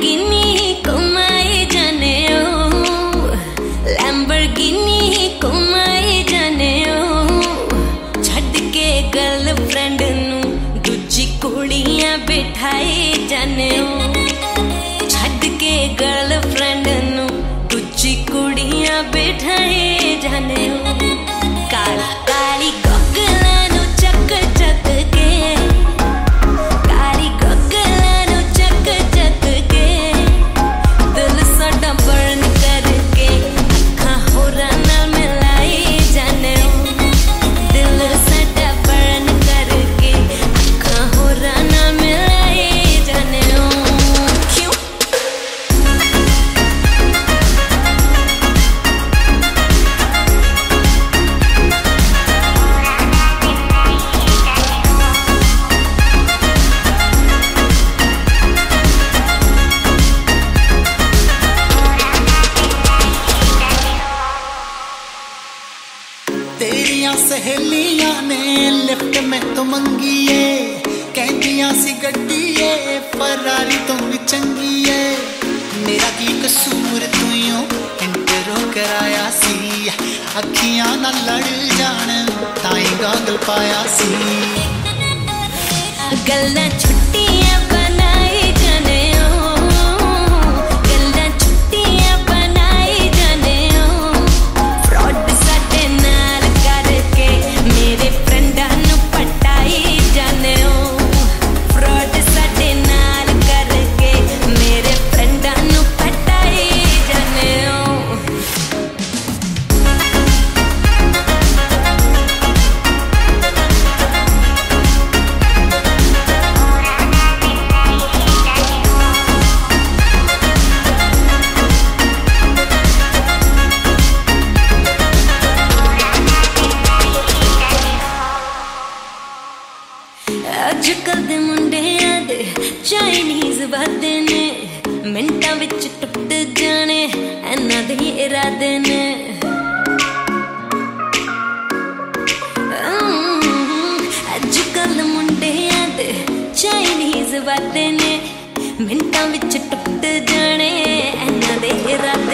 Lamborghini kau mai jane ho Lamborghini kau mai jane ho ਛੱਡ ਕੇ girlfriend ਨੂੰ ਦੂਜੀ ਕੁੜੀਆਂ ਬਿਠਾਏ ਜਾਣੇ ਹੋ ਛੱਡ ਕੇ ਗਰਲਫ੍ਰੈਂਡ ਨੂੰ ਦੂਜੀ ਕੁੜੀਆਂ ਬਿਠਾਏ ਜਾਣੇ सहेलिया ने लिफ्ट में तो मंगी है। कहदिया सी गड्डी है, फरारी तुम भी चंगी है। मेरा की कसूर तू यूँ इंटरो कराया सी। अखियाँ ना लड़ जान ताई गागल पाया सी। गल छुट्टी है ਚਾਈਨੀਜ਼ ਵਾਦੇ ਨੇ ਮਿੰਟਾਂ ਵਿੱਚ ਟੁੱਟ ਜਾਣੇ, ਇਹਨਾਂ ਦੇ ਇਰਾਦੇ ਨੇ। ਅੱਜ ਕੱਲ ਮੁੰਡਿਆਂ ਦੇ ਚਾਈਨੀਜ਼ ਵਾਦੇ ਨੇ ਮਿੰਟਾਂ ਵਿੱਚ ਟੁੱਟ ਜਾਣੇ, ਇਹਨਾਂ ਦੇ ਇਰਾਦੇ